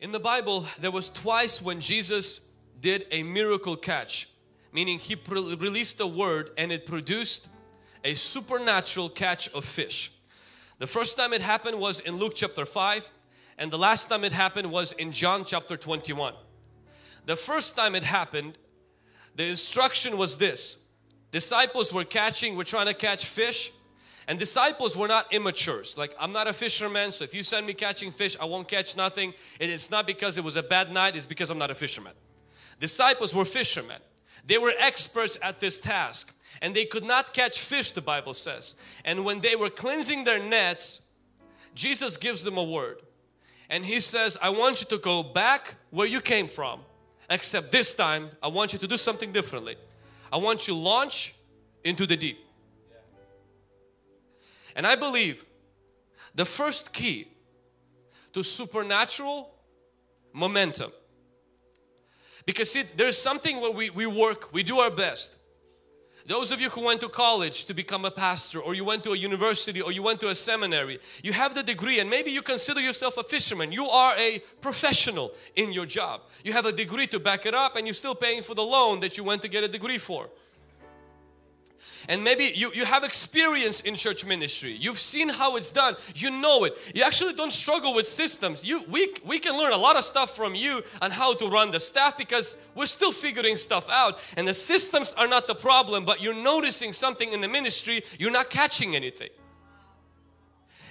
In the Bible, there was twice when Jesus did a miracle catch, meaning he released a word and it produced a supernatural catch of fish. The first time it happened was in Luke chapter 5 and the last time it happened was in John chapter 21. The first time it happened, the instruction was this. Disciples were catching, were trying to catch fish and disciples were not immatures. Like, I'm not a fisherman, so if you send me catching fish, I won't catch nothing. It's not because it was a bad night, it's because I'm not a fisherman. Disciples were fishermen. They were experts at this task. And they could not catch fish, the Bible says. And when they were cleansing their nets, Jesus gives them a word. And He says, I want you to go back where you came from. Except this time, I want you to do something differently. I want you to launch into the deep. And I believe the first key to supernatural momentum. Because see there's something where we, we work we do our best. Those of you who went to college to become a pastor or you went to a university or you went to a seminary you have the degree and maybe you consider yourself a fisherman. You are a professional in your job. You have a degree to back it up and you're still paying for the loan that you went to get a degree for and maybe you, you have experience in church ministry. You've seen how it's done. You know it. You actually don't struggle with systems. You we, we can learn a lot of stuff from you on how to run the staff because we're still figuring stuff out. And the systems are not the problem but you're noticing something in the ministry. You're not catching anything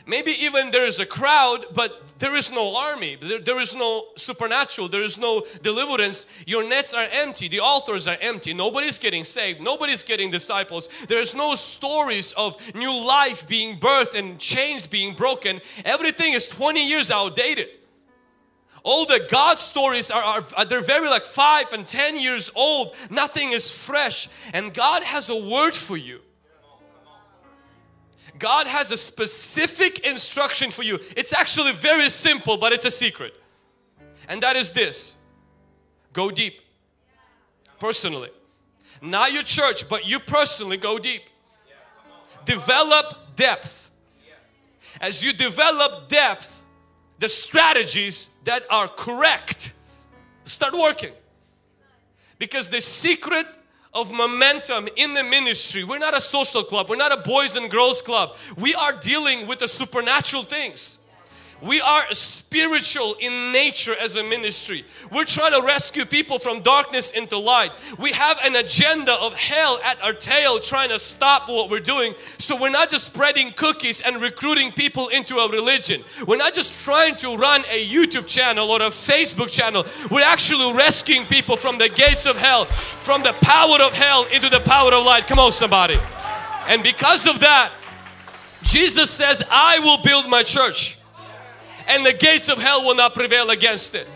Maybe even there is a crowd, but there is no army. There, there is no supernatural. There is no deliverance. Your nets are empty. The altars are empty. Nobody's getting saved. Nobody's getting disciples. There's no stories of new life being birthed and chains being broken. Everything is 20 years outdated. All the God stories are, are, they're very like five and 10 years old. Nothing is fresh. And God has a word for you. God has a specific instruction for you. It's actually very simple, but it's a secret. And that is this go deep. Personally. Not your church, but you personally go deep. Develop depth. As you develop depth, the strategies that are correct start working. Because the secret of momentum in the ministry. We're not a social club. We're not a boys and girls club. We are dealing with the supernatural things. We are spiritual in nature as a ministry. We're trying to rescue people from darkness into light. We have an agenda of hell at our tail trying to stop what we're doing. So we're not just spreading cookies and recruiting people into a religion. We're not just trying to run a YouTube channel or a Facebook channel. We're actually rescuing people from the gates of hell, from the power of hell into the power of light. Come on, somebody. And because of that, Jesus says, I will build my church and the gates of hell will not prevail against it.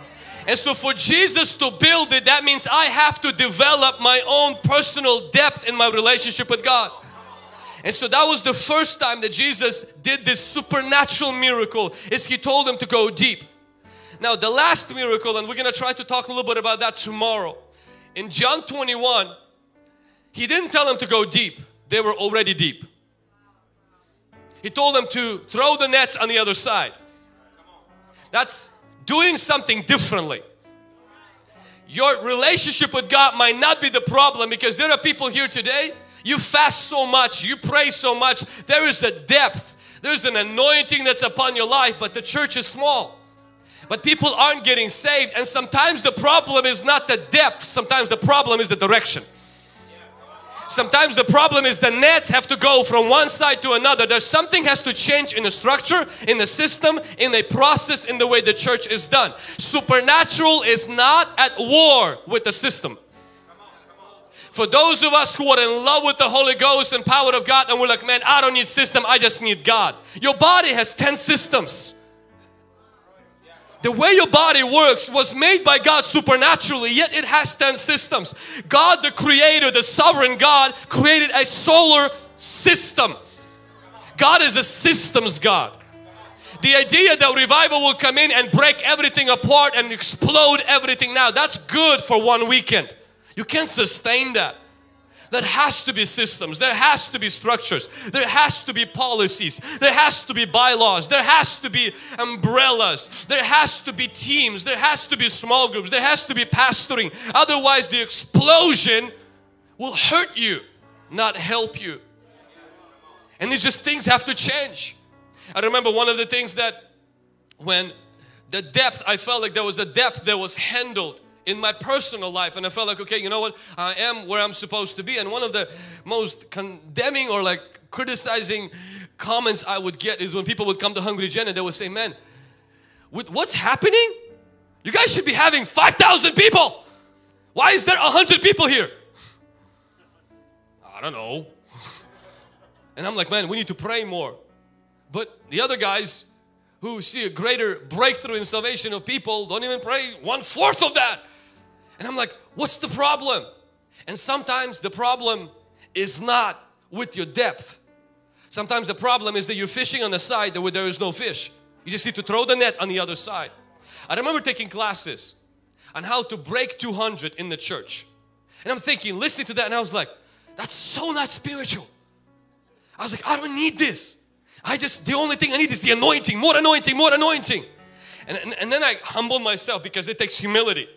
And so for Jesus to build it, that means I have to develop my own personal depth in my relationship with God. And so that was the first time that Jesus did this supernatural miracle is he told them to go deep. Now the last miracle and we're going to try to talk a little bit about that tomorrow. In John 21, he didn't tell them to go deep. They were already deep. He told them to throw the nets on the other side. That's doing something differently. Your relationship with God might not be the problem because there are people here today, you fast so much, you pray so much, there is a depth, there's an anointing that's upon your life, but the church is small. But people aren't getting saved, and sometimes the problem is not the depth, sometimes the problem is the direction. Sometimes the problem is the nets have to go from one side to another. There's something has to change in the structure, in the system, in a process, in the way the church is done. Supernatural is not at war with the system. For those of us who are in love with the Holy Ghost and power of God and we're like, man, I don't need system, I just need God. Your body has 10 systems the way your body works was made by God supernaturally, yet it has 10 systems. God, the creator, the sovereign God, created a solar system. God is a systems God. The idea that revival will come in and break everything apart and explode everything now, that's good for one weekend. You can't sustain that. There has to be systems, there has to be structures, there has to be policies, there has to be bylaws, there has to be umbrellas, there has to be teams, there has to be small groups, there has to be pastoring. Otherwise, the explosion will hurt you, not help you. And it's just things have to change. I remember one of the things that when the depth, I felt like there was a depth that was handled in my personal life and I felt like okay you know what? I am where I'm supposed to be. And one of the most condemning or like criticizing comments I would get is when people would come to Hungry Gen and they would say man with what's happening? You guys should be having 5,000 people. Why is there 100 people here? I don't know. And I'm like man we need to pray more. But the other guys who see a greater breakthrough in salvation of people don't even pray one fourth of that. And I'm like, what's the problem? And sometimes the problem is not with your depth. Sometimes the problem is that you're fishing on the side where there is no fish. You just need to throw the net on the other side. I remember taking classes on how to break 200 in the church. And I'm thinking, listening to that, and I was like, that's so not spiritual. I was like, I don't need this. I just, the only thing I need is the anointing, more anointing, more anointing. And, and, and then I humble myself because it takes humility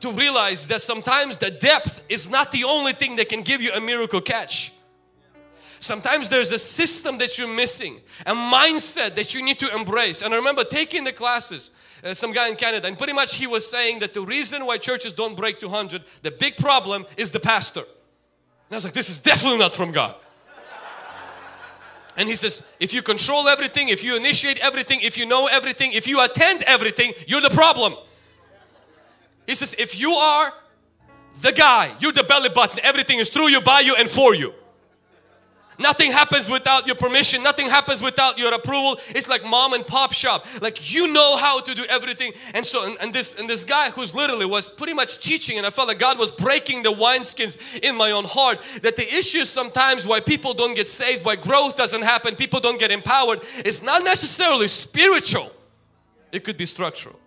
to realize that sometimes the depth is not the only thing that can give you a miracle catch. Sometimes there's a system that you're missing, a mindset that you need to embrace. And I remember taking the classes, uh, some guy in Canada, and pretty much he was saying that the reason why churches don't break 200, the big problem is the pastor. And I was like, this is definitely not from God. And he says, if you control everything, if you initiate everything, if you know everything, if you attend everything, you're the problem. He says, if you are the guy, you're the belly button, everything is through you, by you, and for you. Nothing happens without your permission. Nothing happens without your approval. It's like mom and pop shop. Like you know how to do everything. And so, and, and, this and this guy who's literally was pretty much teaching, and I felt like God was breaking the wineskins in my own heart. That the issue sometimes why people don't get saved, why growth doesn't happen, people don't get empowered, is not necessarily spiritual. It could be structural.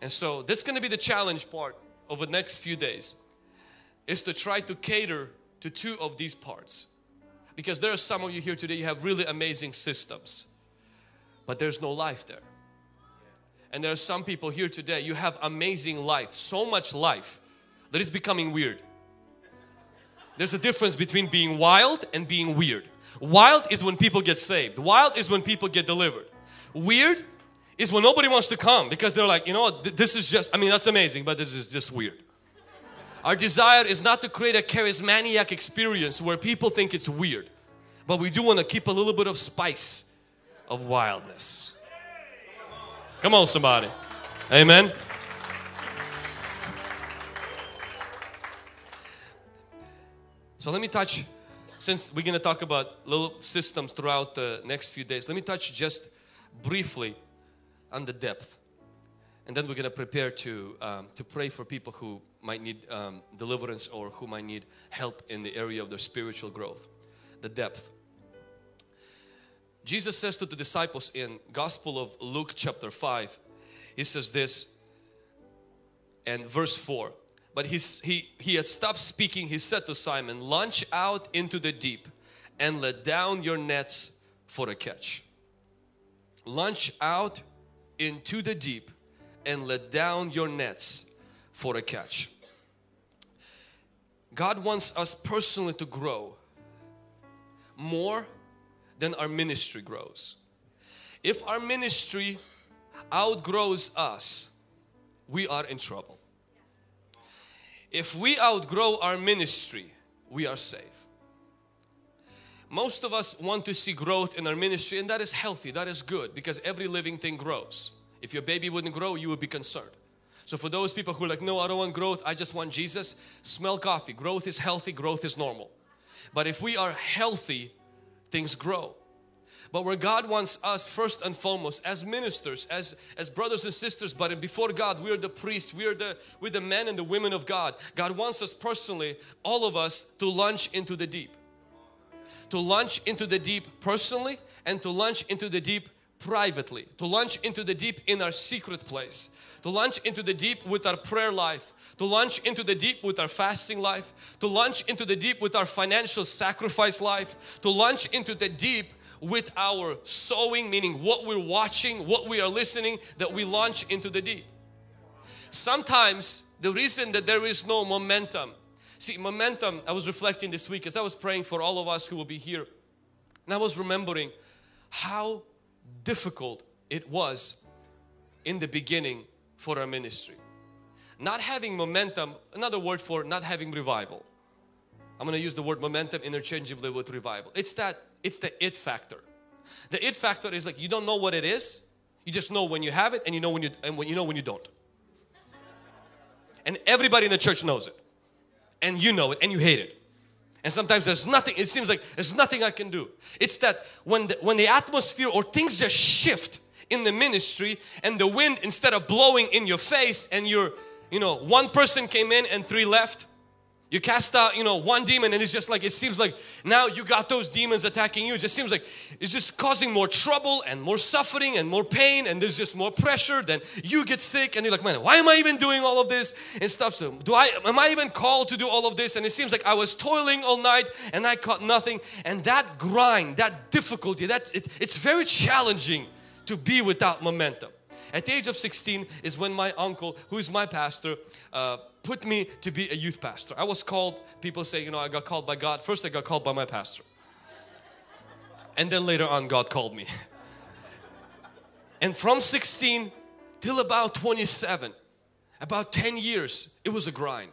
And so, this is going to be the challenge part over the next few days, is to try to cater to two of these parts. Because there are some of you here today, you have really amazing systems, but there's no life there. And there are some people here today, you have amazing life, so much life that it's becoming weird. There's a difference between being wild and being weird. Wild is when people get saved. Wild is when people get delivered. Weird is when nobody wants to come because they're like, you know what, this is just, I mean, that's amazing, but this is just weird. Our desire is not to create a charismatic experience where people think it's weird, but we do want to keep a little bit of spice of wildness. Come on, somebody. Amen. So let me touch, since we're going to talk about little systems throughout the next few days, let me touch just briefly on the depth and then we're going to prepare to um, to pray for people who might need um, deliverance or who might need help in the area of their spiritual growth the depth. Jesus says to the disciples in gospel of luke chapter 5 he says this and verse 4 but he's, he he had stopped speaking. He said to simon launch out into the deep and let down your nets for a catch. Launch out into the deep and let down your nets for a catch. God wants us personally to grow more than our ministry grows. If our ministry outgrows us, we are in trouble. If we outgrow our ministry, we are safe. Most of us want to see growth in our ministry and that is healthy, that is good because every living thing grows. If your baby wouldn't grow, you would be concerned. So for those people who are like, no, I don't want growth, I just want Jesus, smell coffee. Growth is healthy, growth is normal. But if we are healthy, things grow. But where God wants us first and foremost as ministers, as, as brothers and sisters, but before God, we are the priests, we are the, we're the men and the women of God. God wants us personally, all of us, to launch into the deep. To launch into the deep personally and to launch into the deep privately, to launch into the deep in our secret place, to launch into the deep with our prayer life, to launch into the deep with our fasting life, to launch into the deep with our financial sacrifice life, to launch into the deep with our sowing, meaning what we're watching, what we are listening, that we launch into the deep. Sometimes the reason that there is no momentum, see momentum, I was reflecting this week as I was praying for all of us who will be here, and I was remembering how difficult it was in the beginning for our ministry. Not having momentum, another word for not having revival. I'm going to use the word momentum interchangeably with revival. It's that, it's the it factor. The it factor is like you don't know what it is, you just know when you have it and you know when you and when you know when you don't. And everybody in the church knows it. And you know it and you hate it. And sometimes there's nothing, it seems like there's nothing I can do. It's that when the, when the atmosphere or things just shift in the ministry and the wind instead of blowing in your face and you're, you know, one person came in and three left. You cast out, you know, one demon and it's just like, it seems like now you got those demons attacking you. It just seems like it's just causing more trouble and more suffering and more pain and there's just more pressure. Then you get sick and you're like, man, why am I even doing all of this and stuff? So do I, am I even called to do all of this? And it seems like I was toiling all night and I caught nothing. And that grind, that difficulty, that it, it's very challenging to be without momentum. At the age of 16 is when my uncle, who is my pastor, uh, put me to be a youth pastor. I was called, people say, you know, I got called by God. First I got called by my pastor. And then later on God called me. And from 16 till about 27, about 10 years, it was a grind.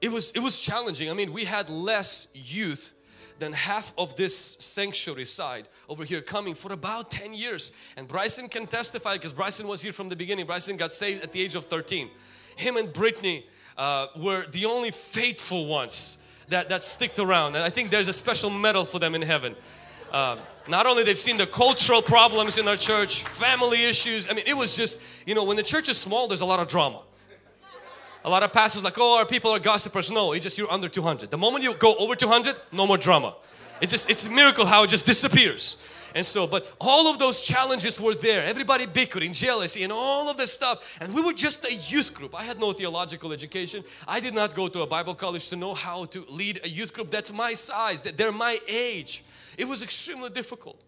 It was, it was challenging. I mean, we had less youth than half of this sanctuary side over here coming for about 10 years. And Bryson can testify because Bryson was here from the beginning. Bryson got saved at the age of 13 him and Brittany uh, were the only faithful ones that, that sticked around. And I think there's a special medal for them in heaven. Uh, not only they've seen the cultural problems in our church, family issues. I mean, it was just, you know, when the church is small, there's a lot of drama. A lot of pastors like, oh, our people are gossipers. No, it's just you're under 200. The moment you go over 200, no more drama. It's just, it's a miracle how it just disappears. And so, but all of those challenges were there. Everybody bickering, jealousy, and all of this stuff. And we were just a youth group. I had no theological education. I did not go to a Bible college to know how to lead a youth group that's my size, that they're my age. It was extremely difficult.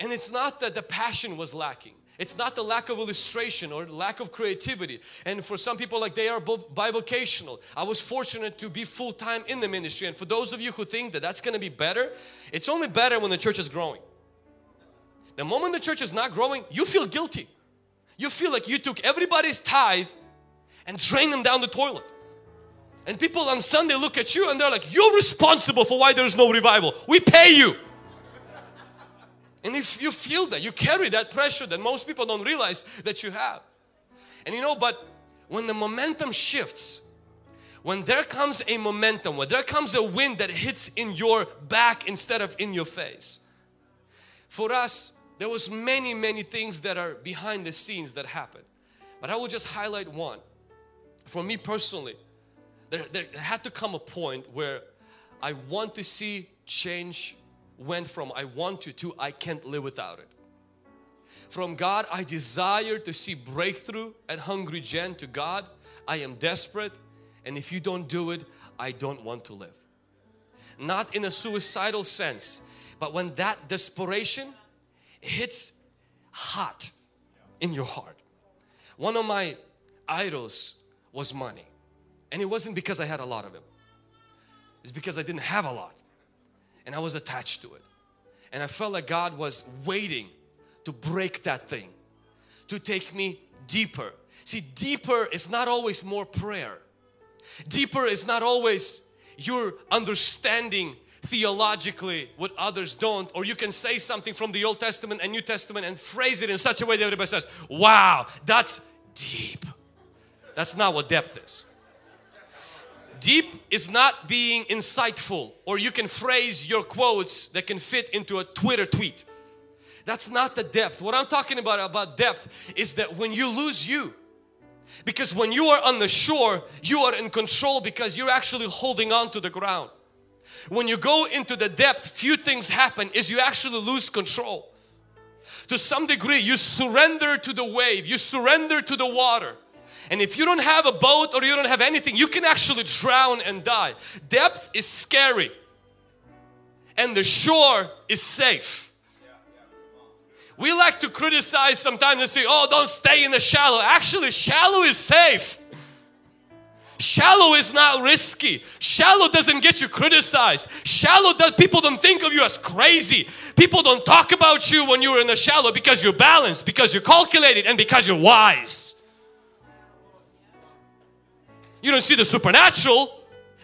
And it's not that the passion was lacking. It's not the lack of illustration or lack of creativity. And for some people like they are bivocational. I was fortunate to be full-time in the ministry. And for those of you who think that that's going to be better, it's only better when the church is growing. The moment the church is not growing, you feel guilty. You feel like you took everybody's tithe and drained them down the toilet. And people on Sunday look at you and they're like, You're responsible for why there's no revival. We pay you. And if you feel that, you carry that pressure that most people don't realize that you have. And you know, but when the momentum shifts, when there comes a momentum, when there comes a wind that hits in your back instead of in your face, for us, there was many, many things that are behind the scenes that happen. But I will just highlight one. For me personally, there, there had to come a point where I want to see change went from I want to to I can't live without it. From God, I desire to see breakthrough at Hungry Gen to God, I am desperate and if you don't do it, I don't want to live. Not in a suicidal sense, but when that desperation hits hot in your heart. One of my idols was money. And it wasn't because I had a lot of it. It's because I didn't have a lot. And I was attached to it. And I felt like God was waiting to break that thing. To take me deeper. See, deeper is not always more prayer. Deeper is not always your understanding theologically what others don't or you can say something from the Old Testament and New Testament and phrase it in such a way that everybody says wow that's deep that's not what depth is deep is not being insightful or you can phrase your quotes that can fit into a Twitter tweet. That's not the depth. What I'm talking about about depth is that when you lose you because when you are on the shore you are in control because you're actually holding on to the ground. When you go into the depth few things happen is you actually lose control. To some degree, you surrender to the wave, you surrender to the water. And if you don't have a boat or you don't have anything, you can actually drown and die. Depth is scary, and the shore is safe. We like to criticize sometimes and say, oh, don't stay in the shallow. Actually, shallow is safe. Shallow is not risky. Shallow doesn't get you criticized. Shallow does people don't think of you as crazy. People don't talk about you when you're in the shallow because you're balanced, because you're calculated, and because you're wise. You don't see the supernatural,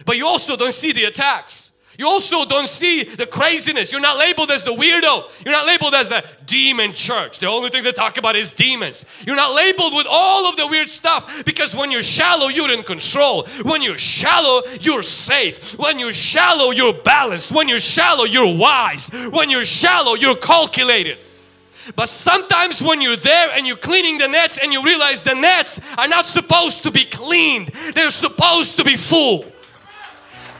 but you also don't see the attacks. You also don't see the craziness. You're not labeled as the weirdo. You're not labeled as the demon church. The only thing they talk about is demons. You're not labeled with all of the weird stuff because when you're shallow, you're in control. When you're shallow, you're safe. When you're shallow, you're balanced. When you're shallow, you're wise. When you're shallow, you're calculated. But sometimes when you're there and you're cleaning the nets and you realize the nets are not supposed to be cleaned, they're supposed to be full.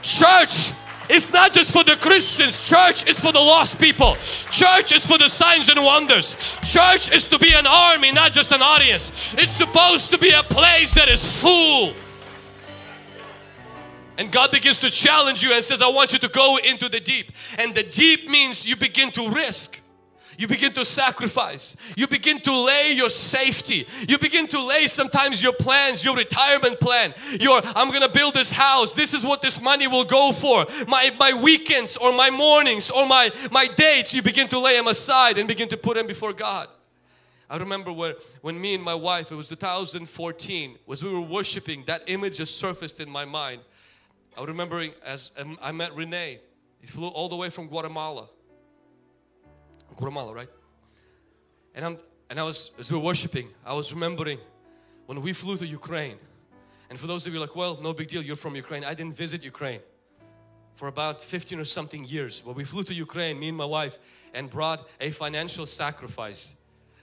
Church, it's not just for the Christians. Church is for the lost people. Church is for the signs and wonders. Church is to be an army, not just an audience. It's supposed to be a place that is full. And God begins to challenge you and says, I want you to go into the deep. And the deep means you begin to risk. You begin to sacrifice. You begin to lay your safety. You begin to lay sometimes your plans, your retirement plan. Your, I'm going to build this house. This is what this money will go for. My, my weekends or my mornings or my, my dates, you begin to lay them aside and begin to put them before God. I remember where, when me and my wife, it was 2014, was we were worshiping, that image just surfaced in my mind. I remember as um, I met Renee. He flew all the way from Guatemala Guatemala, right? And I'm and I was as we were worshiping, I was remembering when we flew to Ukraine. And for those of you like, well, no big deal, you're from Ukraine. I didn't visit Ukraine for about 15 or something years. But we flew to Ukraine, me and my wife, and brought a financial sacrifice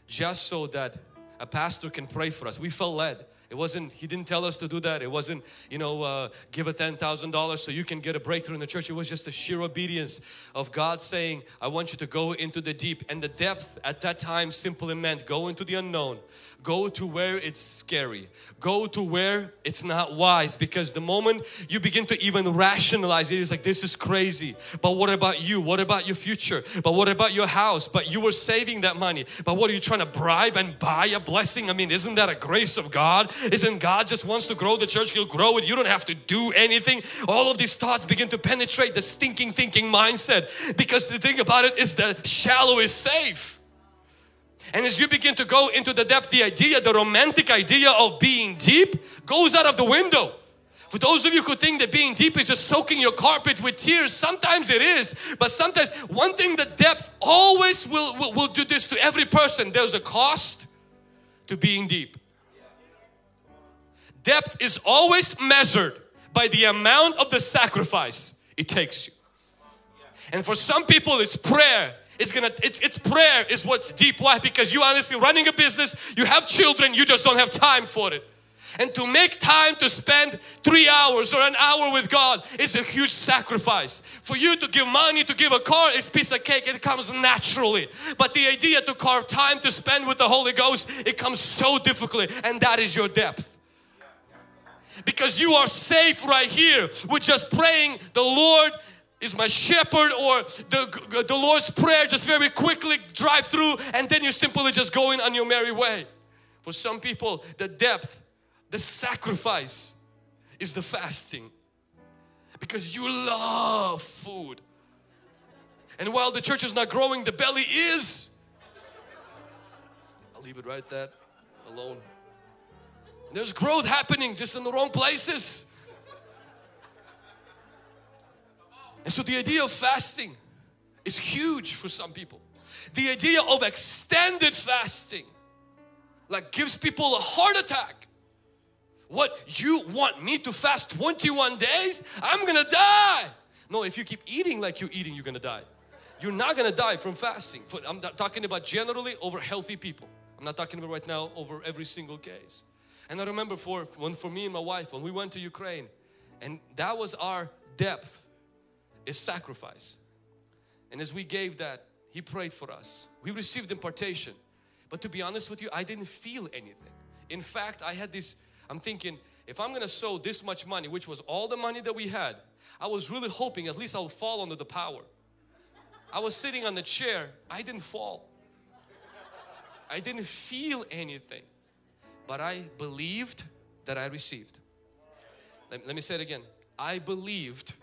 just so that a pastor can pray for us. We felt led. It wasn't, he didn't tell us to do that. It wasn't, you know, uh, give a $10,000 so you can get a breakthrough in the church. It was just a sheer obedience of God saying, I want you to go into the deep. And the depth at that time simply meant go into the unknown. Go to where it's scary. Go to where it's not wise because the moment you begin to even rationalize it, it's like this is crazy. But what about you? What about your future? But what about your house? But you were saving that money. But what are you trying to bribe and buy a blessing? I mean, isn't that a grace of God? Isn't God just wants to grow the church? He'll grow it. You don't have to do anything. All of these thoughts begin to penetrate the stinking thinking mindset because the thing about it is that shallow is safe. And as you begin to go into the depth, the idea, the romantic idea of being deep goes out of the window. For those of you who think that being deep is just soaking your carpet with tears, sometimes it is. But sometimes one thing that depth always will, will, will do this to every person. There's a cost to being deep. Depth is always measured by the amount of the sacrifice it takes you. And for some people it's prayer it's gonna it's it's prayer is what's deep why because you honestly running a business you have children you just don't have time for it and to make time to spend three hours or an hour with God is a huge sacrifice. For you to give money to give a car is piece of cake. It comes naturally. But the idea to carve time to spend with the Holy Ghost, it comes so difficultly. And that is your depth. Because you are safe right here with just praying the Lord is my shepherd or the, the Lord's prayer just very quickly drive through and then you simply just going on your merry way. For some people the depth, the sacrifice is the fasting because you love food. And while the church is not growing, the belly is. I'll leave it right there alone. There's growth happening just in the wrong places. And so the idea of fasting is huge for some people. The idea of extended fasting like gives people a heart attack. What you want me to fast 21 days? I'm gonna die. No, if you keep eating like you're eating, you're gonna die. You're not gonna die from fasting. I'm talking about generally over healthy people. I'm not talking about right now over every single case. And I remember for when for me and my wife when we went to Ukraine, and that was our depth is sacrifice. And as we gave that he prayed for us. We received impartation. But to be honest with you, I didn't feel anything. In fact, I had this, I'm thinking, if I'm gonna sow this much money, which was all the money that we had, I was really hoping at least I'll fall under the power. I was sitting on the chair, I didn't fall. I didn't feel anything, but I believed that I received. Let, let me say it again. I believed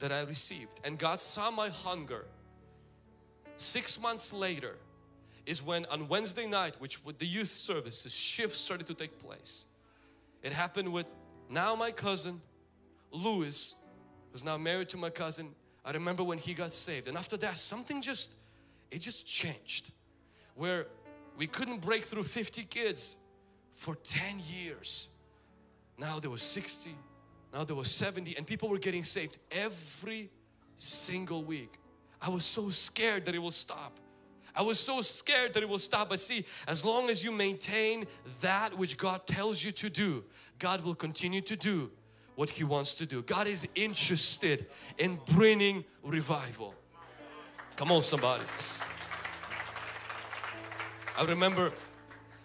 that I received, and God saw my hunger. Six months later is when on Wednesday night, which with the youth services, shift started to take place. It happened with now my cousin, Louis, who's now married to my cousin. I remember when he got saved, and after that, something just it just changed, where we couldn't break through 50 kids for 10 years. Now there was 60, now there was 70 and people were getting saved every single week. I was so scared that it will stop. I was so scared that it will stop. But see, as long as you maintain that which God tells you to do, God will continue to do what He wants to do. God is interested in bringing revival. Come on, somebody. I remember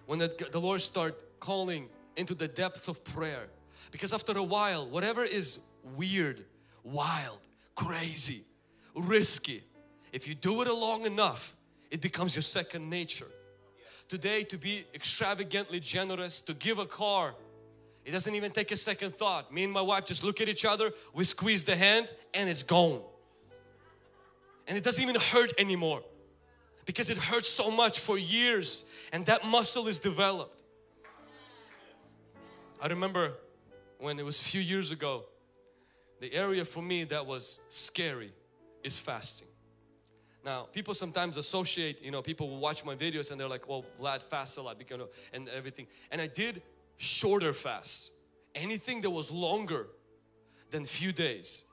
when the, the Lord started calling into the depth of prayer. Because after a while whatever is weird wild crazy risky if you do it long enough it becomes your second nature. Today to be extravagantly generous to give a car it doesn't even take a second thought. Me and my wife just look at each other we squeeze the hand and it's gone. And it doesn't even hurt anymore. Because it hurts so much for years and that muscle is developed. I remember when it was a few years ago, the area for me that was scary is fasting. Now, people sometimes associate, you know, people will watch my videos and they're like, well, Vlad fasts a lot because, and everything. And I did shorter fasts. Anything that was longer than few days.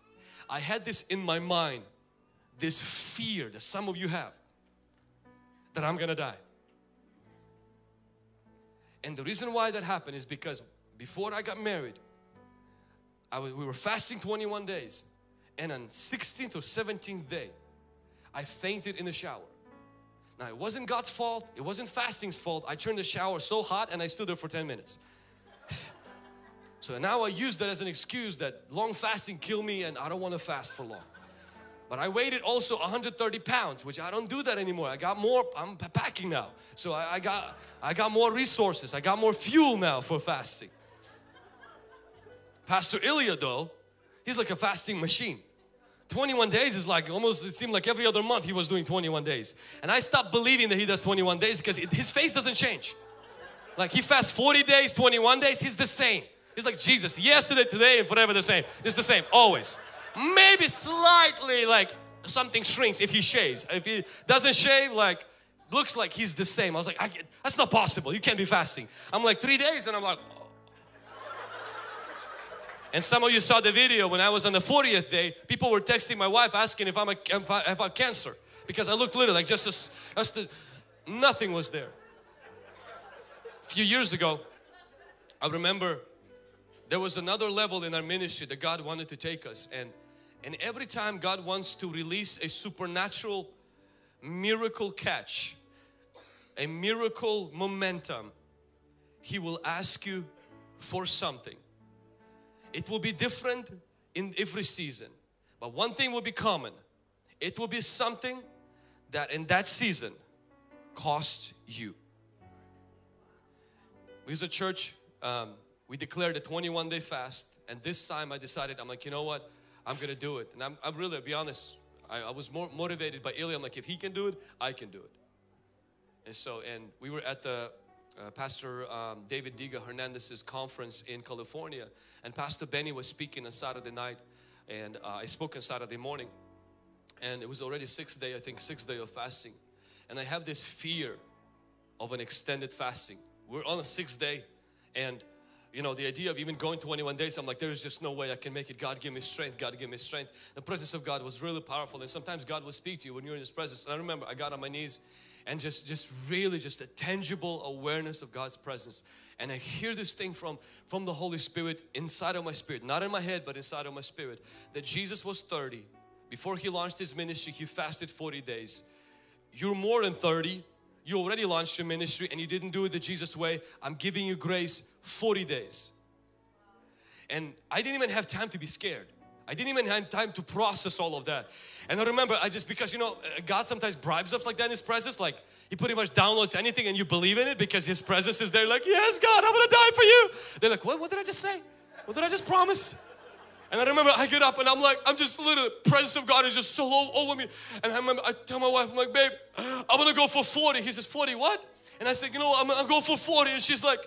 I had this in my mind, this fear that some of you have that I'm gonna die. And the reason why that happened is because before I got married, I was, we were fasting 21 days and on 16th or 17th day, I fainted in the shower. Now it wasn't God's fault, it wasn't fasting's fault. I turned the shower so hot and I stood there for 10 minutes. so now I use that as an excuse that long fasting killed me and I don't want to fast for long. But I weighed it also 130 pounds, which I don't do that anymore. I got more, I'm packing now. So I, I, got, I got more resources. I got more fuel now for fasting. Pastor Ilya though, he's like a fasting machine. 21 days is like almost, it seemed like every other month he was doing 21 days. And I stopped believing that he does 21 days because it, his face doesn't change. Like he fasts 40 days, 21 days, he's the same. He's like Jesus, yesterday, today, and forever the same. It's the same, always maybe slightly like something shrinks if he shaves. If he doesn't shave, like looks like he's the same. I was like, I, that's not possible. You can't be fasting. I'm like three days and I'm like. And some of you saw the video when I was on the 40th day. People were texting my wife asking if I'm a if I have cancer because I looked little like just as just nothing was there. A few years ago, I remember there was another level in our ministry that God wanted to take us and and every time God wants to release a supernatural miracle catch, a miracle momentum, He will ask you for something. It will be different in every season, but one thing will be common. It will be something that in that season cost you. We as a church, um, we declared a 21 day fast and this time I decided, I'm like, you know what? I'm gonna do it. And I'm, I'm really, to be honest, I, I, was more motivated by Ilya. I'm like, if he can do it, I can do it. And so, and we were at the uh, Pastor um, David Diga Hernandez's conference in California, and Pastor Benny was speaking on Saturday night, and uh, I spoke on Saturday morning, and it was already sixth day, I think, sixth day of fasting, and I have this fear of an extended fasting. We're on the sixth day, and you know the idea of even going 21 days I'm like there's just no way I can make it. God give me strength. God give me strength. The presence of God was really powerful and sometimes God will speak to you when you're in his presence. And I remember I got on my knees and just just really just a tangible awareness of God's presence. And I hear this thing from from the Holy Spirit inside of my spirit. Not in my head but inside of my spirit. That Jesus was 30 before he launched his ministry he fasted 40 days. You're more than 30, you already launched your ministry and you didn't do it the Jesus way, I'm giving you grace 40 days. And I didn't even have time to be scared. I didn't even have time to process all of that. And I remember I just, because you know, uh, God sometimes bribes us like that in His presence, like He pretty much downloads anything and you believe in it because His presence is there like, yes God, I'm gonna die for you. They're like, what, what did I just say? What did I just promise? And I remember I get up and I'm like, I'm just literally, presence of God is just so over me. And I remember I tell my wife, I'm like, babe, I'm gonna go for 40. He says, 40 what? And I said, you know I'm gonna go for 40. And she's like,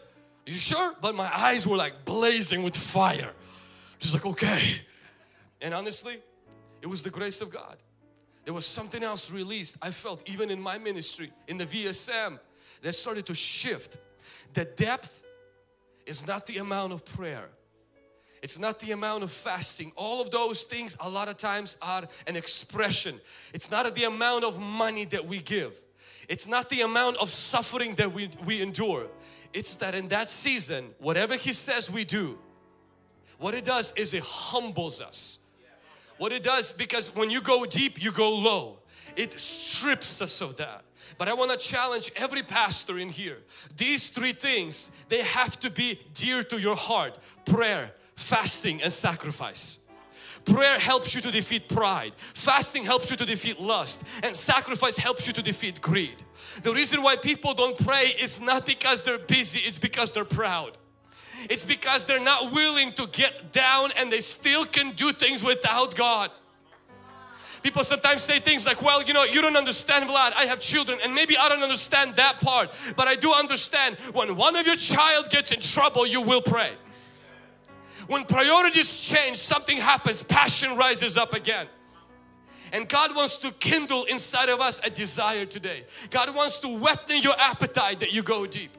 you sure? But my eyes were like blazing with fire. She's like, okay. And honestly, it was the grace of God. There was something else released. I felt even in my ministry, in the VSM, that started to shift. The depth is not the amount of prayer. It's not the amount of fasting. All of those things a lot of times are an expression. It's not the amount of money that we give. It's not the amount of suffering that we, we endure. It's that in that season, whatever He says we do, what it does is it humbles us. What it does, because when you go deep, you go low. It strips us of that. But I want to challenge every pastor in here. These three things, they have to be dear to your heart. Prayer, fasting and sacrifice. Prayer helps you to defeat pride. Fasting helps you to defeat lust. And sacrifice helps you to defeat greed. The reason why people don't pray is not because they're busy, it's because they're proud. It's because they're not willing to get down and they still can do things without God. People sometimes say things like, well, you know, you don't understand Vlad, I have children and maybe I don't understand that part, but I do understand when one of your child gets in trouble, you will pray. When priorities change, something happens, passion rises up again. And God wants to kindle inside of us a desire today. God wants to whet your appetite that you go deep.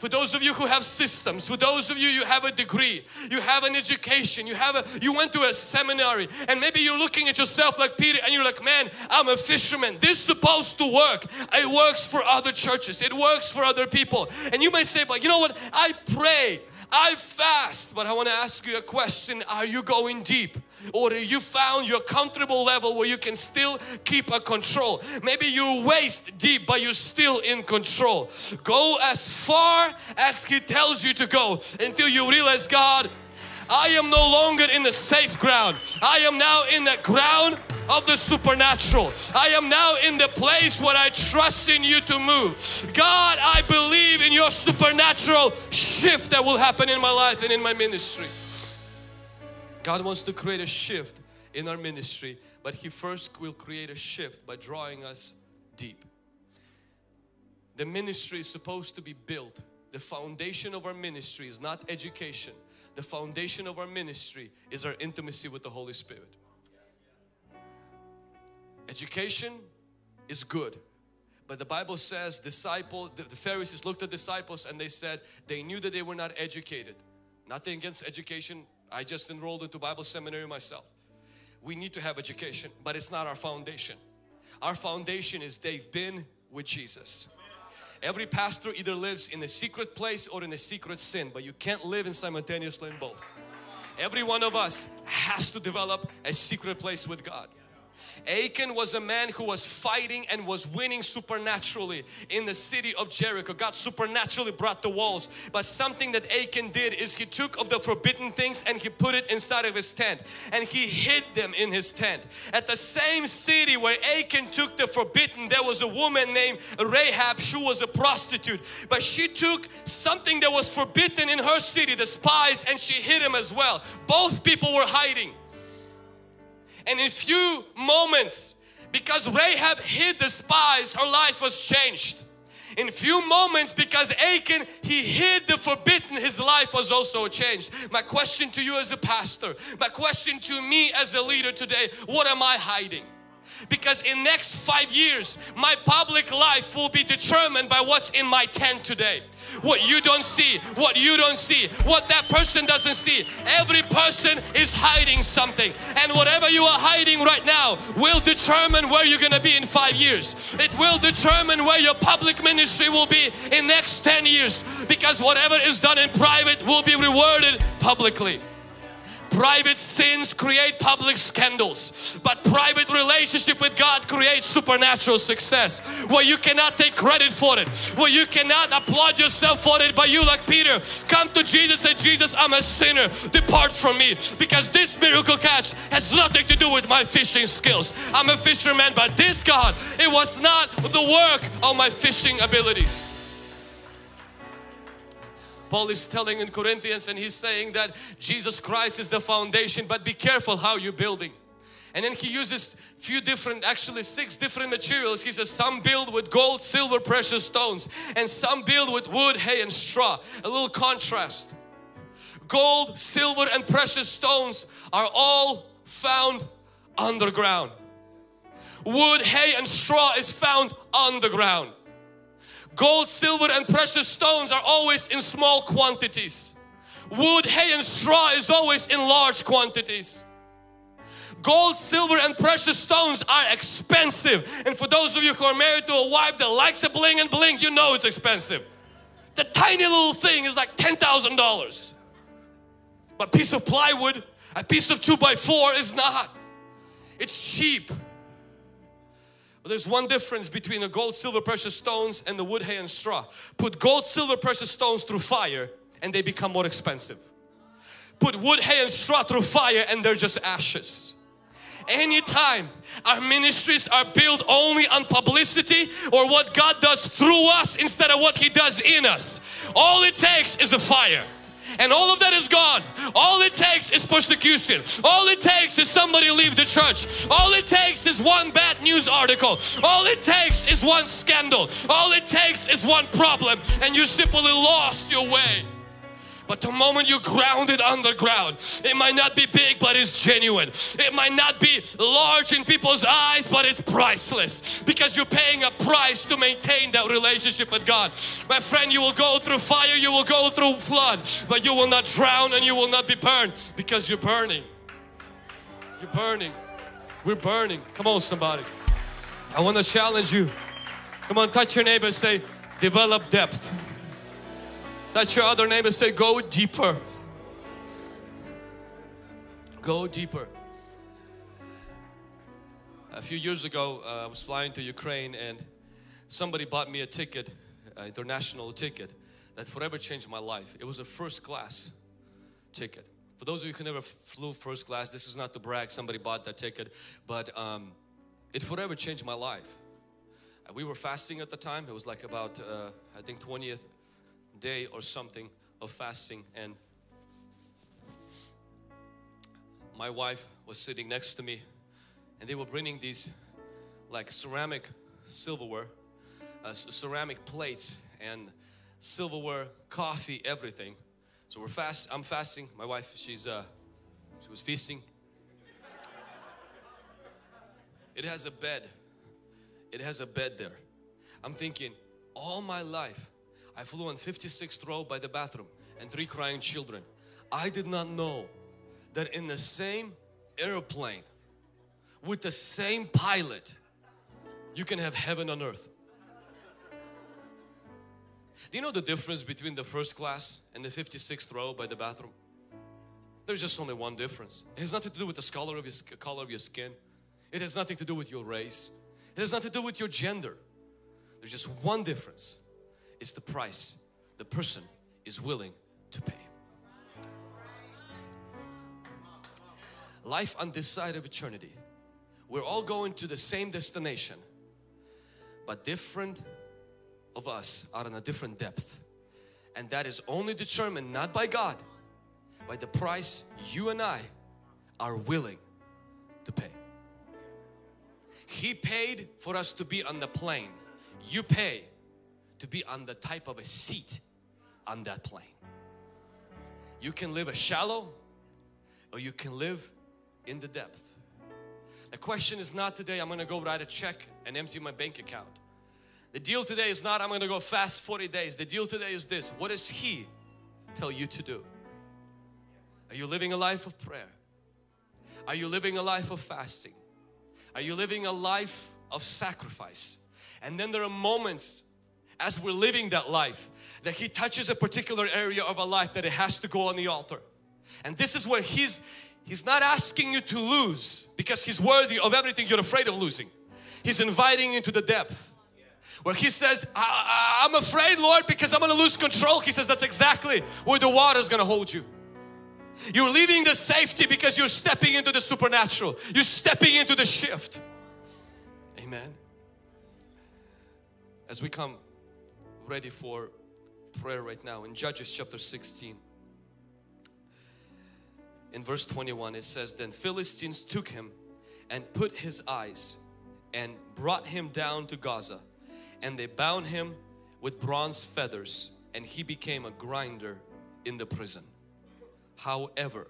For those of you who have systems, for those of you you have a degree, you have an education, you have a you went to a seminary and maybe you're looking at yourself like Peter and you're like, "Man, I'm a fisherman. This is supposed to work. It works for other churches. It works for other people." And you may say, "But you know what? I pray I fast, but I want to ask you a question. Are you going deep? Or you found your comfortable level where you can still keep a control? Maybe you're waist deep, but you're still in control. Go as far as He tells you to go until you realize, God, I am no longer in the safe ground. I am now in the ground of the supernatural. I am now in the place where I trust in you to move. God, I believe in your supernatural shift that will happen in my life and in my ministry. God wants to create a shift in our ministry, but He first will create a shift by drawing us deep. The ministry is supposed to be built. The foundation of our ministry is not education the foundation of our ministry is our intimacy with the Holy Spirit. Education is good. But the Bible says disciple, the, the Pharisees looked at disciples and they said they knew that they were not educated. Nothing against education. I just enrolled into Bible seminary myself. We need to have education, but it's not our foundation. Our foundation is they've been with Jesus. Every pastor either lives in a secret place or in a secret sin, but you can't live in simultaneously in both. Every one of us has to develop a secret place with God. Achan was a man who was fighting and was winning supernaturally in the city of Jericho. God supernaturally brought the walls. But something that Achan did is he took of the forbidden things and he put it inside of his tent and he hid them in his tent. At the same city where Achan took the forbidden, there was a woman named Rahab. She was a prostitute, but she took something that was forbidden in her city, the spies, and she hid them as well. Both people were hiding. And in few moments, because Rahab hid the spies, her life was changed. In few moments, because Achan, he hid the forbidden, his life was also changed. My question to you as a pastor, my question to me as a leader today, what am I hiding? Because in next five years my public life will be determined by what's in my tent today what you don't see, what you don't see, what that person doesn't see. Every person is hiding something and whatever you are hiding right now will determine where you're going to be in five years. It will determine where your public ministry will be in next 10 years because whatever is done in private will be rewarded publicly. Private sins create public scandals, but private relationship with God creates supernatural success where you cannot take credit for it, where you cannot applaud yourself for it, but you like Peter, come to Jesus and Jesus, I'm a sinner, depart from me because this miracle catch has nothing to do with my fishing skills. I'm a fisherman, but this God, it was not the work of my fishing abilities. Paul is telling in Corinthians and he's saying that Jesus Christ is the foundation but be careful how you're building. And then he uses a few different, actually six different materials. He says some build with gold, silver, precious stones and some build with wood, hay and straw. A little contrast. Gold, silver and precious stones are all found underground. Wood, hay and straw is found on the ground. Gold, silver and precious stones are always in small quantities. Wood, hay and straw is always in large quantities. Gold, silver and precious stones are expensive. And for those of you who are married to a wife that likes a bling and bling, you know it's expensive. The tiny little thing is like $10,000. But a piece of plywood, a piece of 2 by 4 is not. It's cheap. But there's one difference between the gold, silver, precious stones and the wood, hay and straw. Put gold, silver, precious stones through fire and they become more expensive. Put wood, hay and straw through fire and they're just ashes. Anytime our ministries are built only on publicity or what God does through us instead of what He does in us, all it takes is a fire and all of that is gone. All it takes is persecution. All it takes is somebody leave the church. All it takes is one bad news article. All it takes is one scandal. All it takes is one problem and you simply lost your way. But the moment you're grounded underground, it might not be big, but it's genuine. It might not be large in people's eyes, but it's priceless because you're paying a price to maintain that relationship with God. My friend, you will go through fire, you will go through flood, but you will not drown and you will not be burned because you're burning. You're burning. We're burning. Come on, somebody. I want to challenge you. Come on, touch your neighbor say, develop depth. That's your other neighbor say, go deeper. Go deeper. A few years ago, uh, I was flying to Ukraine and somebody bought me a ticket, an international ticket that forever changed my life. It was a first class ticket. For those of you who never flew first class, this is not to brag, somebody bought that ticket, but um, it forever changed my life. Uh, we were fasting at the time, it was like about, uh, I think 20th day or something of fasting and my wife was sitting next to me and they were bringing these like ceramic silverware uh, ceramic plates and silverware coffee everything. So we're fast I'm fasting. My wife she's uh she was feasting. It has a bed. It has a bed there. I'm thinking all my life I flew on 56th row by the bathroom and three crying children. I did not know that in the same airplane with the same pilot you can have heaven on earth. Do you know the difference between the first class and the 56th row by the bathroom? There's just only one difference. It has nothing to do with the color of your, color of your skin. It has nothing to do with your race. It has nothing to do with your gender. There's just one difference is the price the person is willing to pay. Life on this side of eternity, we're all going to the same destination, but different of us are in a different depth. And that is only determined not by God, by the price you and I are willing to pay. He paid for us to be on the plane. You pay to be on the type of a seat on that plane. You can live a shallow or you can live in the depth. The question is not today I'm going to go write a check and empty my bank account. The deal today is not I'm going to go fast 40 days. The deal today is this. What does He tell you to do? Are you living a life of prayer? Are you living a life of fasting? Are you living a life of sacrifice? And then there are moments as we're living that life that He touches a particular area of our life that it has to go on the altar. And this is where He's He's not asking you to lose because He's worthy of everything you're afraid of losing. He's inviting you to the depth where He says, I, am afraid Lord because I'm going to lose control. He says that's exactly where the water is going to hold you. You're leaving the safety because you're stepping into the supernatural. You're stepping into the shift. Amen. As we come ready for prayer right now. In Judges chapter 16 in verse 21 it says then Philistines took him and put his eyes and brought him down to Gaza and they bound him with bronze feathers and he became a grinder in the prison. However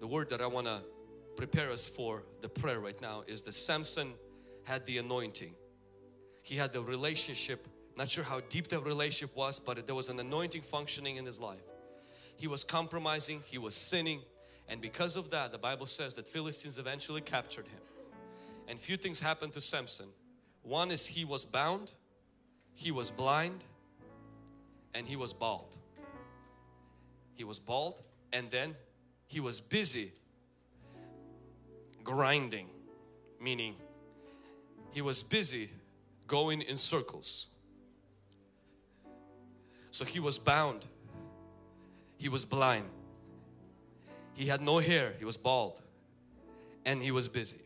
the word that I want to prepare us for the prayer right now is that Samson had the anointing he had the relationship not sure how deep that relationship was but there was an anointing functioning in his life he was compromising, he was sinning and because of that the Bible says that Philistines eventually captured him. And few things happened to Samson. One is he was bound, he was blind and he was bald. He was bald and then he was busy grinding meaning he was busy going in circles. So he was bound he was blind. He had no hair, he was bald and he was busy.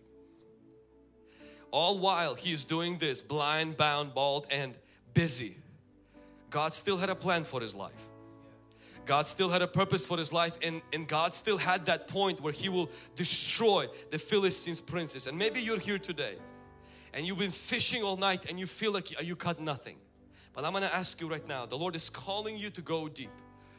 All while he is doing this, blind, bound, bald and busy, God still had a plan for his life. God still had a purpose for his life and, and God still had that point where he will destroy the Philistines princes. And maybe you're here today and you've been fishing all night and you feel like you caught nothing. But I'm going to ask you right now, the Lord is calling you to go deep.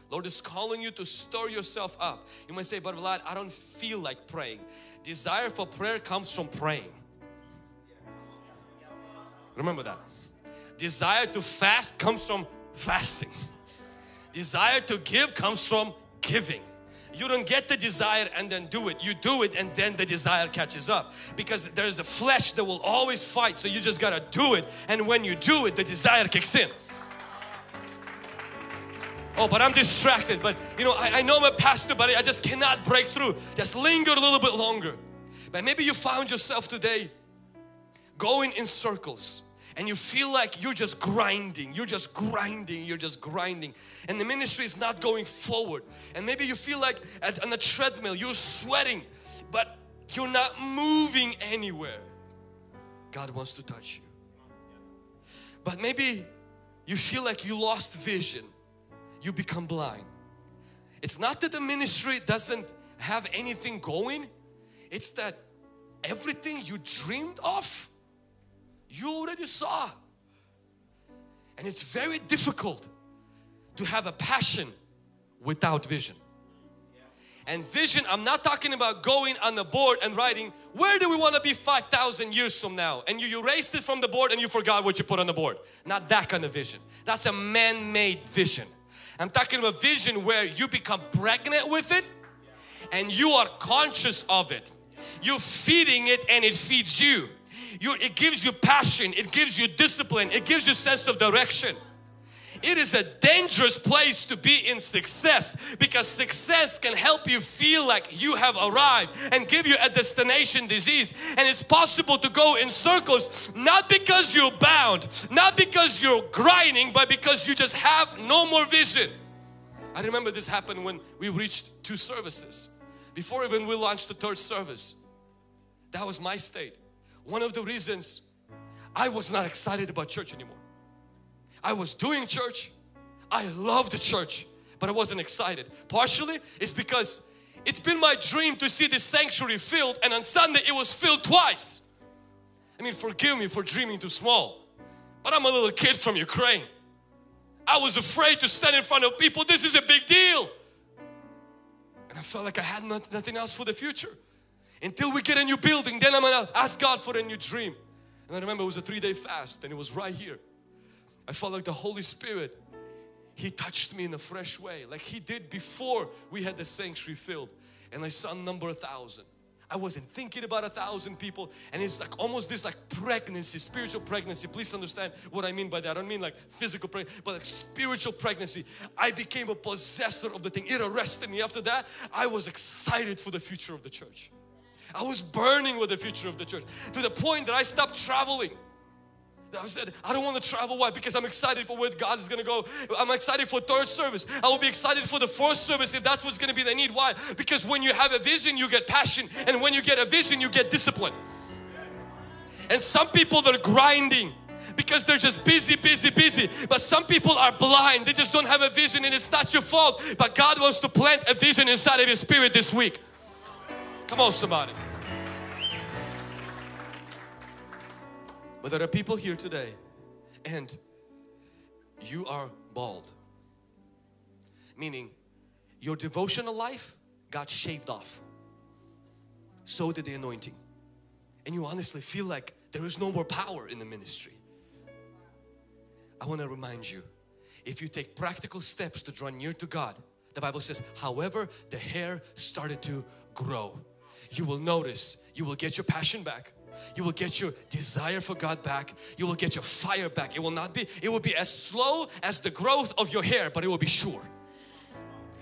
Lord is calling you to stir yourself up. You might say, but Vlad, I don't feel like praying. Desire for prayer comes from praying. Remember that. Desire to fast comes from fasting. Desire to give comes from giving. You don't get the desire and then do it. You do it and then the desire catches up. Because there's a flesh that will always fight. So you just gotta do it. And when you do it, the desire kicks in. Oh, but I'm distracted. But you know, I, I know I'm a pastor, but I just cannot break through. Just linger a little bit longer. But maybe you found yourself today going in circles and you feel like you're just grinding, you're just grinding, you're just grinding and the ministry is not going forward and maybe you feel like at, on a treadmill you're sweating but you're not moving anywhere. God wants to touch you. But maybe you feel like you lost vision you become blind. It's not that the ministry doesn't have anything going, it's that everything you dreamed of, you already saw. And it's very difficult to have a passion without vision. And vision, I'm not talking about going on the board and writing, where do we want to be 5,000 years from now? And you erased it from the board and you forgot what you put on the board. Not that kind of vision. That's a man-made vision. I'm talking about vision where you become pregnant with it and you are conscious of it. You're feeding it and it feeds you. You. It gives you passion, it gives you discipline, it gives you sense of direction. It is a dangerous place to be in success because success can help you feel like you have arrived and give you a destination disease. And it's possible to go in circles not because you're bound, not because you're grinding, but because you just have no more vision. I remember this happened when we reached two services. Before even we launched the third service. That was my state. One of the reasons I was not excited about church anymore. I was doing church. I loved the church, but I wasn't excited. Partially it's because it's been my dream to see this sanctuary filled and on Sunday it was filled twice. I mean, forgive me for dreaming too small, but I'm a little kid from Ukraine. I was afraid to stand in front of people. This is a big deal. And I felt like I had not, nothing else for the future. Until we get a new building, then I'm gonna ask God for a new dream. And I remember it was a three day fast and it was right here. I felt like the Holy Spirit, He touched me in a fresh way like He did before we had the sanctuary filled. And I saw number a thousand. I wasn't thinking about a thousand people and it's like almost this like pregnancy, spiritual pregnancy. Please understand what I mean by that. I don't mean like physical pregnancy, but like spiritual pregnancy. I became a possessor of the thing. It arrested me. After that, I was excited for the future of the church. I was burning with the future of the church to the point that I stopped traveling. I said, I don't want to travel. Why? Because I'm excited for where God is going to go. I'm excited for third service. I will be excited for the fourth service if that's what's going to be the need. Why? Because when you have a vision, you get passion. And when you get a vision, you get discipline. And some people they're grinding because they're just busy, busy, busy. But some people are blind. They just don't have a vision and it's not your fault. But God wants to plant a vision inside of your spirit this week. Come on somebody. But there are people here today and you are bald. Meaning your devotional life got shaved off. So did the anointing. And you honestly feel like there is no more power in the ministry. I want to remind you, if you take practical steps to draw near to God, the Bible says, however the hair started to grow, you will notice you will get your passion back you will get your desire for God back. You will get your fire back. It will not be, it will be as slow as the growth of your hair, but it will be sure.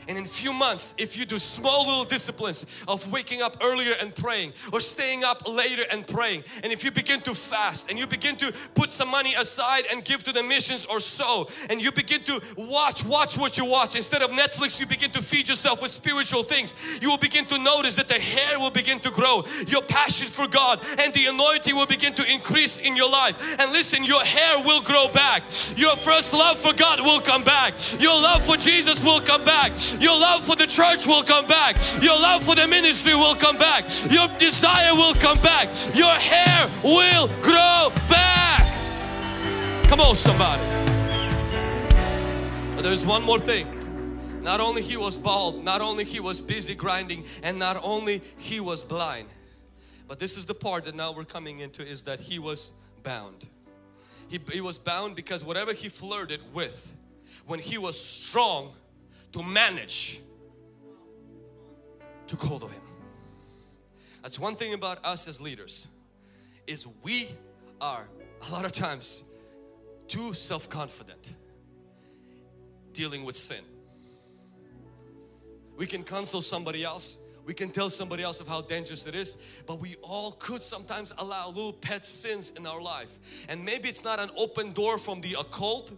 And in a few months, if you do small little disciplines of waking up earlier and praying or staying up later and praying, and if you begin to fast and you begin to put some money aside and give to the missions or so, and you begin to watch, watch what you watch. Instead of Netflix, you begin to feed yourself with spiritual things. You will begin to notice that the hair will begin to grow, your passion for God and the anointing will begin to increase in your life. And listen, your hair will grow back. Your first love for God will come back. Your love for Jesus will come back. Your love for the church will come back. Your love for the ministry will come back. Your desire will come back. Your hair will grow back. Come on somebody. But there's one more thing. Not only he was bald, not only he was busy grinding and not only he was blind. But this is the part that now we're coming into is that he was bound. He, he was bound because whatever he flirted with, when he was strong, to manage took hold of him. That's one thing about us as leaders is we are a lot of times too self-confident dealing with sin. We can counsel somebody else we can tell somebody else of how dangerous it is but we all could sometimes allow little pet sins in our life and maybe it's not an open door from the occult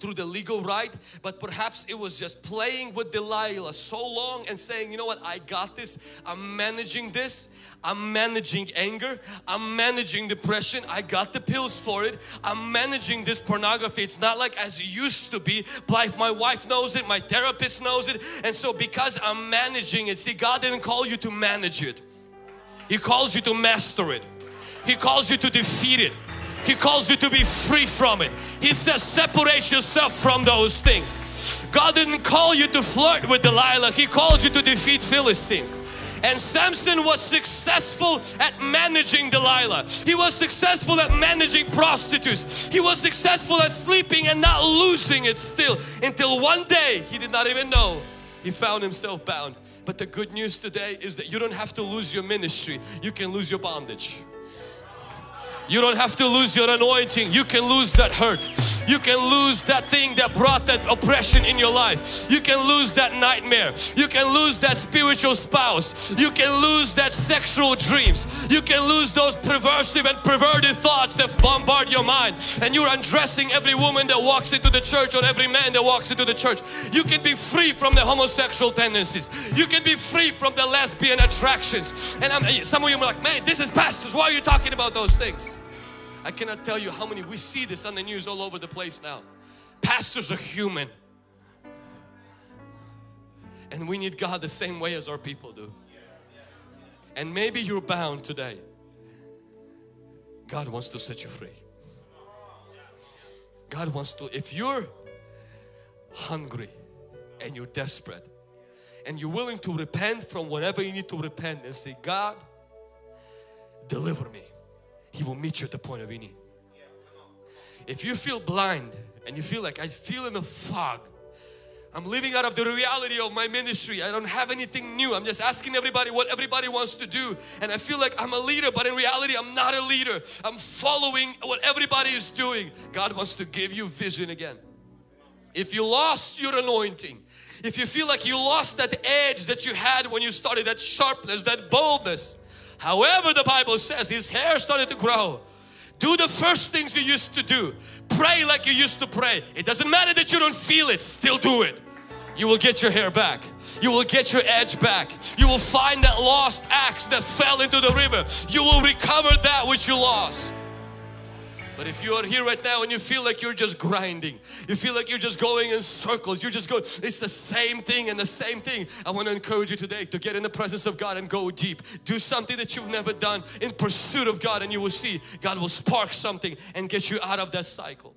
through the legal right but perhaps it was just playing with Delilah so long and saying you know what? I got this. I'm managing this. I'm managing anger. I'm managing depression. I got the pills for it. I'm managing this pornography. It's not like as it used to be. My wife knows it. My therapist knows it. And so because I'm managing it see God didn't call you to manage it. He calls you to master it. He calls you to defeat it he calls you to be free from it. He says separate yourself from those things. God didn't call you to flirt with Delilah. He called you to defeat Philistines. And Samson was successful at managing Delilah. He was successful at managing prostitutes. He was successful at sleeping and not losing it still until one day he did not even know he found himself bound. But the good news today is that you don't have to lose your ministry. You can lose your bondage. You don't have to lose your anointing. You can lose that hurt. You can lose that thing that brought that oppression in your life. You can lose that nightmare. You can lose that spiritual spouse. You can lose that sexual dreams. You can lose those perversive and perverted thoughts that bombard your mind. And you're undressing every woman that walks into the church or every man that walks into the church. You can be free from the homosexual tendencies. You can be free from the lesbian attractions. And I'm, some of you are like, man, this is pastors. Why are you talking about those things? I cannot tell you how many, we see this on the news all over the place now. Pastors are human. And we need God the same way as our people do. And maybe you're bound today. God wants to set you free. God wants to, if you're hungry and you're desperate and you're willing to repent from whatever you need to repent and say, God, deliver me. He will meet you at the point of need. If you feel blind and you feel like I feel in a fog, I'm living out of the reality of my ministry. I don't have anything new. I'm just asking everybody what everybody wants to do. And I feel like I'm a leader, but in reality, I'm not a leader. I'm following what everybody is doing. God wants to give you vision again. If you lost your anointing, if you feel like you lost that edge that you had when you started, that sharpness, that boldness, however the Bible says his hair started to grow, do the first things you used to do. Pray like you used to pray. It doesn't matter that you don't feel it, still do it. You will get your hair back. You will get your edge back. You will find that lost axe that fell into the river. You will recover that which you lost. But if you are here right now and you feel like you're just grinding, you feel like you're just going in circles, you're just going, it's the same thing and the same thing. I want to encourage you today to get in the presence of God and go deep. Do something that you've never done in pursuit of God and you will see God will spark something and get you out of that cycle.